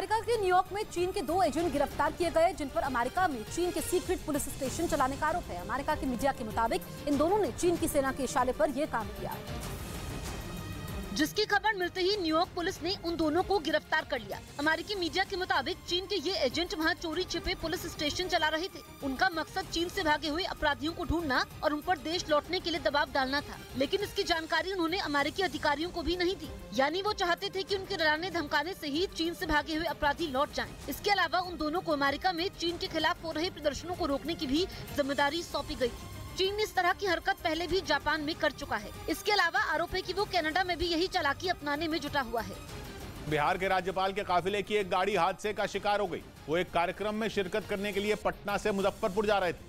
America के New York में चीन के दो एजेंट गिरफ़्तार किए गए, जिन पर अमेरिका में चीन के सीक्रेट पुलिस स्टेशन चलाने का आरोप है। अमेरिका के मीडिया के मुताबिक इन दोनों ने चीन की सेना के इशारे पर यह काम किया। जिसकी खबर मिलते ही न्यूयॉर्क पुलिस ने उन दोनों को गिरफ़्तार कर लिया। अमेरिकी मीडिया के मुताबिक, चीन के ये एजेंट वहाँ चोरी छिपे पुलिस स्टेशन चला रहे थे। उनका मकसद चीन से भागे हुए अपराधियों को ढूंढना और उन पर देश लौटने के लिए दबाव डालना था। लेकिन इसकी जानकारी उन्होंने अमेरिकी अधिकारियों को भी नहीं दी। यानी वो चाहते थे की उनके डराने धमकाने ऐसी ही चीन ऐसी भागे हुए अपराधी लौट जाए। इसके अलावा उन दोनों को अमेरिका में चीन के खिलाफ हो रहे प्रदर्शनों को रोकने की भी ज़िम्मेदारी सौंपी गई थी। चीन इस तरह की हरकत पहले भी जापान में कर चुका है। इसके अलावा आरोप है कि वो कनाडा में भी यही चालाकी अपनाने में जुटा हुआ है। बिहार के राज्यपाल के काफिले की एक गाड़ी हादसे का शिकार हो गई। वो एक कार्यक्रम में शिरकत करने के लिए पटना से मुजफ्फरपुर जा रहे थे।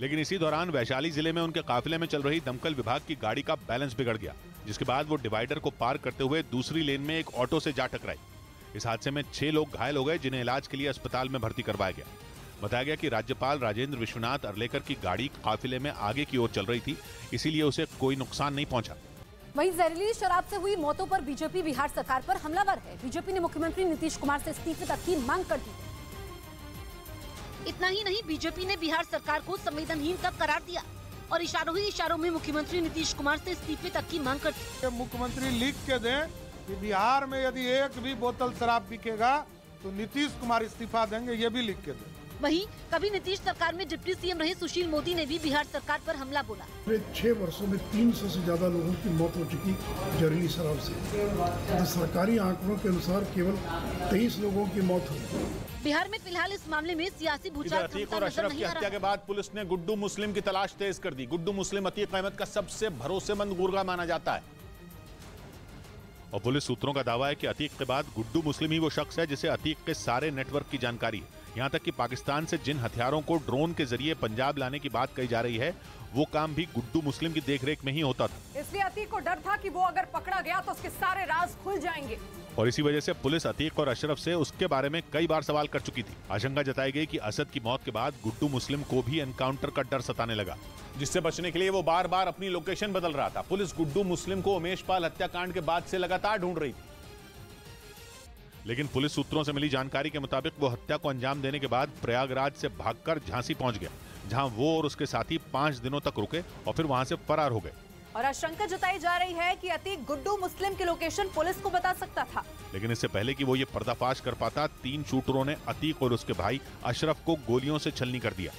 लेकिन इसी दौरान वैशाली ज़िले में उनके काफिले में चल रही दमकल विभाग की गाड़ी का बैलेंस बिगड़ गया, जिसके बाद वो डिवाइडर को पार करते हुए दूसरी लेन में एक ऑटो से जा टकराई। इस हादसे में छह लोग घायल हो गए, जिन्हें इलाज के लिए अस्पताल में भर्ती करवाया गया। बताया गया कि राज्यपाल राजेंद्र विश्वनाथ अरलेकर की गाड़ी काफिले में आगे की ओर चल रही थी इसीलिए उसे कोई नुकसान नहीं पहुँचा। वहीं जहरीली शराब से हुई मौतों पर बीजेपी बिहार सरकार पर हमलावर है। बीजेपी ने मुख्यमंत्री नीतीश कुमार से इस्तीफे तक की मांग कर दी। इतना ही नहीं बीजेपी ने बिहार सरकार को संवेदनहीन तक करार दिया और इशारों ही इशारों में मुख्यमंत्री नीतीश कुमार से इस्तीफे तक की मांग कर दी। मुख्यमंत्री लिख के दें कि बिहार में यदि एक भी बोतल शराब बिकेगा तो नीतीश कुमार इस्तीफा देंगे ये भी लिख के दें। वहीं कभी नीतीश सरकार में डिप्टी सीएम रहे सुशील मोदी ने भी बिहार सरकार पर हमला बोला। पिछले छह वर्षों में तीन सौ से ज़्यादा लोगों की मौत हो चुकी जहरीली शराब से। तो सरकारी आंकड़ों के अनुसार केवल तेईस लोगों की मौत हुई। बिहार में फ़िलहाल इस मामले में सियासी भूचाल अतीक और अशरफ की हत्या के बाद पुलिस ने गुड्डू मुस्लिम की तलाश तेज कर दी। गुड्डू मुस्लिम अतीक अहमद का सबसे भरोसेमंद गुर्गा माना जाता है। और पुलिस सूत्रों का दावा है कि अतीक के बाद गुड्डू मुस्लिम ही वो शख्स है जिसे अतीक के सारे नेटवर्क की जानकारी है। यहाँ तक कि पाकिस्तान से जिन हथियारों को ड्रोन के ज़रिए पंजाब लाने की बात कही जा रही है वो काम भी गुड्डू मुस्लिम की देखरेख में ही होता था। इसलिए अतीक को डर था कि वो अगर पकड़ा गया तो उसके सारे राज खुल जाएँगे। और इसी वजह से पुलिस अतीक और अशरफ से उसके बारे में कई बार सवाल कर चुकी थी। आशंका जताई गई कि असद की मौत के बाद गुड्डू मुस्लिम को भी एनकाउंटर का डर सताने लगा। जिससे बचने के लिए वो बार बार अपनी लोकेशन बदल रहा था। पुलिस गुड्डू मुस्लिम को उमेश पाल हत्याकांड के बाद से लगातार ढूंढ रही थी। लेकिन पुलिस सूत्रों से मिली जानकारी के मुताबिक वो हत्या को अंजाम देने के बाद प्रयागराज से भागकर झांसी पहुँच गया जहाँ वो और उसके साथी पाँच दिनों तक रुके और फिर वहाँ से फरार हो गए। और आशंका जताई जा रही है कि अतीक गुड्डू मुस्लिम की लोकेशन पुलिस को बता सकता था। लेकिन इससे पहले कि वो ये पर्दाफाश कर पाता तीन शूटरों ने अतीक और उसके भाई अशरफ को गोलियों से छलनी कर दिया।